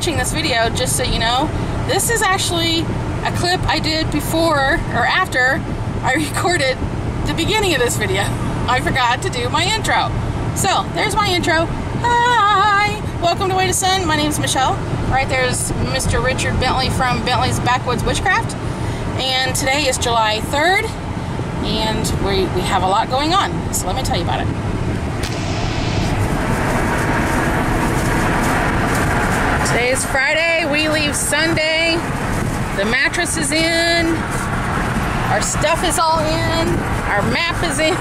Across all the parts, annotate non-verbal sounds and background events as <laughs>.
watching this video, just so you know, this is actually a clip I did before or after I <laughs> recorded the beginning of this video. I forgot to do my intro. So, there's my intro. Hi! Welcome to WayToSon. My name's Michelle. Right there's Mr. Richard Bentley from Bentley's Backwoods Bushcraft. And today is July 3rd, and we, we have a lot going on. So let me tell you about it. Today is Friday. We leave Sunday. The mattress is in. Our stuff is all in. Our map is in.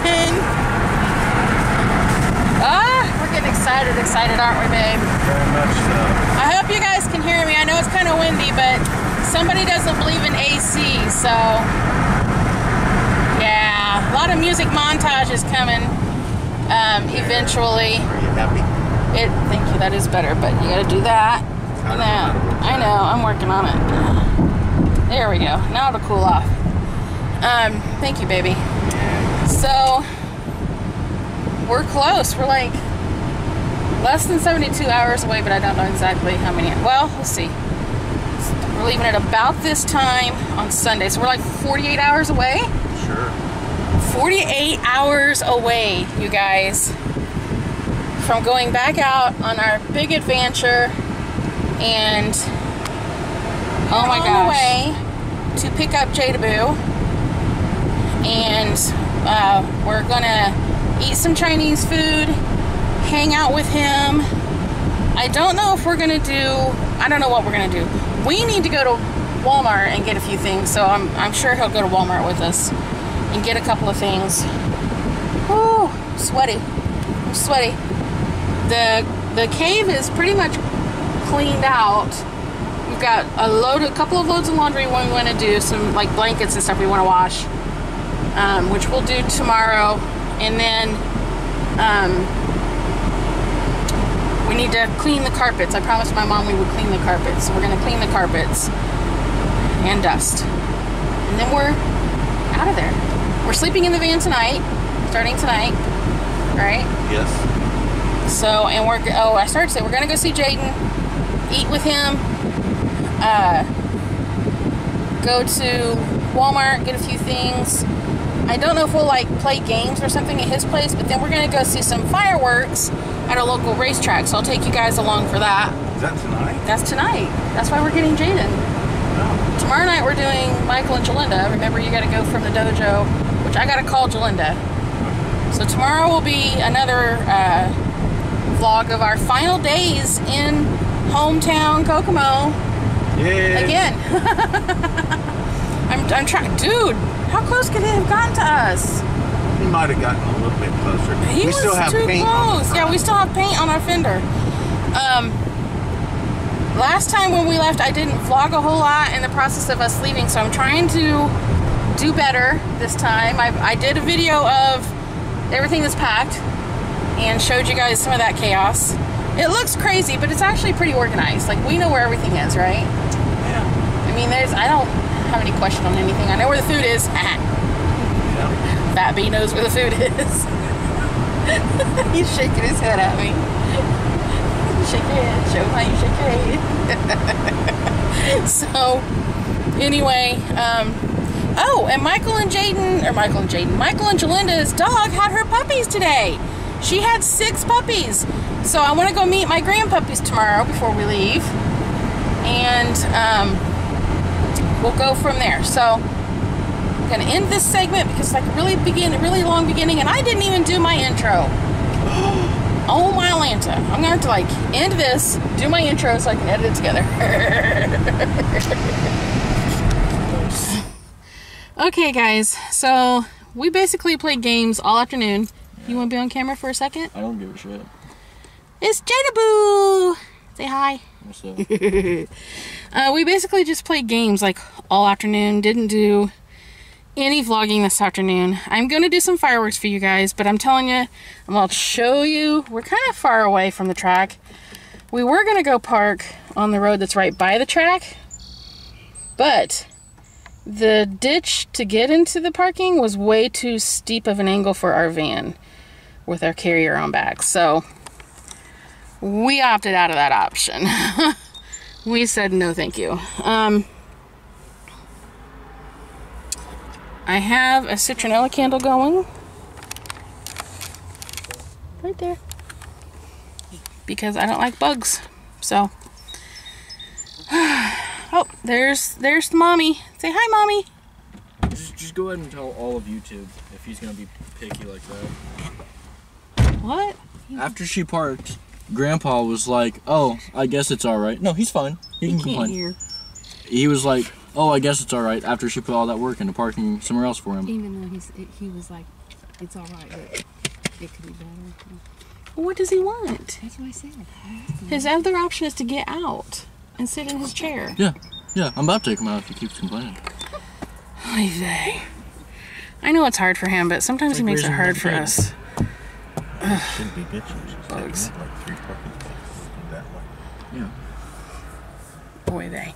Ah, we're getting excited, excited, aren't we, babe? Very much so. I hope you guys can hear me. I know it's kind of windy, but somebody doesn't believe in AC, so yeah, a lot of music montage is coming um, eventually. Are you happy? It, thank you. That is better, but you got to do that. I know that. how to work I know. I'm working on it. There we go. Now it'll cool off. Um, thank you, baby. So we're close. We're like less than 72 hours away, but I don't know exactly how many. Well, we'll see. We're leaving at about this time on Sunday, so we're like 48 hours away. Sure. 48 hours away, you guys, from going back out on our big adventure and oh my on the way to pick up Jada Boo. And uh, we're gonna eat some Chinese food, hang out with him. I don't know if we're gonna do. I don't know what we're gonna do. We need to go to Walmart and get a few things. So I'm I'm sure he'll go to Walmart with us and get a couple of things. Woo, sweaty. I'm sweaty. The the cave is pretty much cleaned out. We've got a load, a couple of loads of laundry we want to do, some like blankets and stuff we want to wash, um, which we'll do tomorrow, and then um, we need to clean the carpets. I promised my mom we would clean the carpets, so we're gonna clean the carpets and dust, and then we're out of there. We're sleeping in the van tonight, starting tonight, right? Yes. So, and we're oh, I started to say we're gonna go see Jaden, eat with him, uh, go to Walmart, get a few things. I don't know if we'll like play games or something at his place, but then we're gonna go see some fireworks at a local racetrack. So I'll take you guys along for that. Is that tonight? That's tonight. That's why we're getting Jaden. No. Tomorrow night we're doing Michael and Jalinda. Remember, you got to go from the dojo, which I got to call Jalinda. So tomorrow will be another uh, vlog of our final days in hometown Kokomo Yeah. again. <laughs> I'm, I'm trying, dude. How close could he have gotten to us? He might have gotten a little bit closer. He we was still have too paint close. Yeah, we still have paint on our fender. Um, last time when we left, I didn't vlog a whole lot in the process of us leaving, so I'm trying to do better this time. I, I did a video of everything that's packed and showed you guys some of that chaos. It looks crazy, but it's actually pretty organized. Like we know where everything is, right? Yeah. I mean, there's I don't have any question on anything. I know where the food is. Yeah. Fat B knows where the food is. <laughs> He's shaking his head at me. Shake your head. Show him how you shake your head. <laughs> so, anyway, um, oh, and Michael and Jaden, or Michael and Jaden, Michael and Jalinda's dog had her puppies today. She had six puppies. So I want to go meet my grandpuppies tomorrow before we leave. And um, we'll go from there. So I'm gonna end this segment because it's like really begin, a really long beginning, and I didn't even do my intro. <gasps> Oh my Atlanta. I'm gonna have to like end this, do my intro so I can edit it together. <laughs> okay, guys. So we basically played games all afternoon. You want to be on camera for a second? I don't give a shit. It's Jada Boo. Say hi. What's up? <laughs> Uh, we basically just played games like all afternoon. Didn't do any vlogging this afternoon. I'm going to do some fireworks for you guys, but I'm telling you, I'm going to show you. We're kind of far away from the track. We were going to go park on the road that's right by the track, but the ditch to get into the parking was way too steep of an angle for our van with our carrier on back. So we opted out of that option. <laughs> we said no thank you. Um, I have a citronella candle going. Right there. Because I don't like bugs. So. <sighs> oh, there's there's the mommy. Say hi, mommy. Just, just go ahead and tell all of YouTube if he's gonna be picky like that. What? After she parked, Grandpa was like, "Oh, I guess it's all right." No, he's fine. He can Can't complain. hear. He was like, "Oh, I guess it's all right." After she put all that work into parking somewhere else for him. Even though he's, he was like, it's all right, but it could be better. What does he want? That's what I said. I. His other option is to get out and sit in his chair. Yeah, yeah. I'm about to take him out if he keeps complaining. Oy vey. I know it's hard for him, but sometimes he makes it hard for kid. us. Shouldn't be bitching. She's Bugs. like three parking spaces that way. Yeah, Boy, they.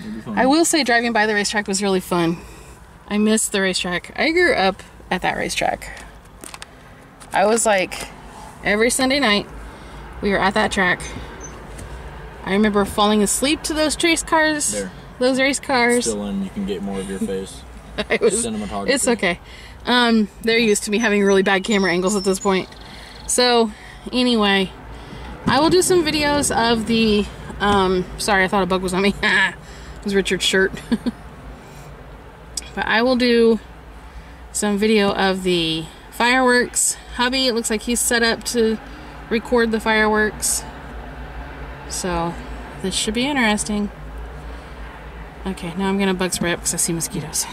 it'll be fun. I will say driving by the racetrack was really fun. I missed the racetrack. I grew up at that racetrack. I was like, every Sunday night, we were at that track. I remember falling asleep to those race cars. There. Those race cars. Still in, you can get more of your <laughs> face. Was- Cinematography. It's okay. Um, they're used to me having really bad camera angles at this point. So, anyway, I will do some videos of the. Um, sorry, I thought a bug was on me. <laughs> it was Richard's shirt. <laughs> but I will do some video of the fireworks. Hubby, it looks like he's set up to record the fireworks. So, this should be interesting. Okay, now I'm gonna bug spray up because I see mosquitoes.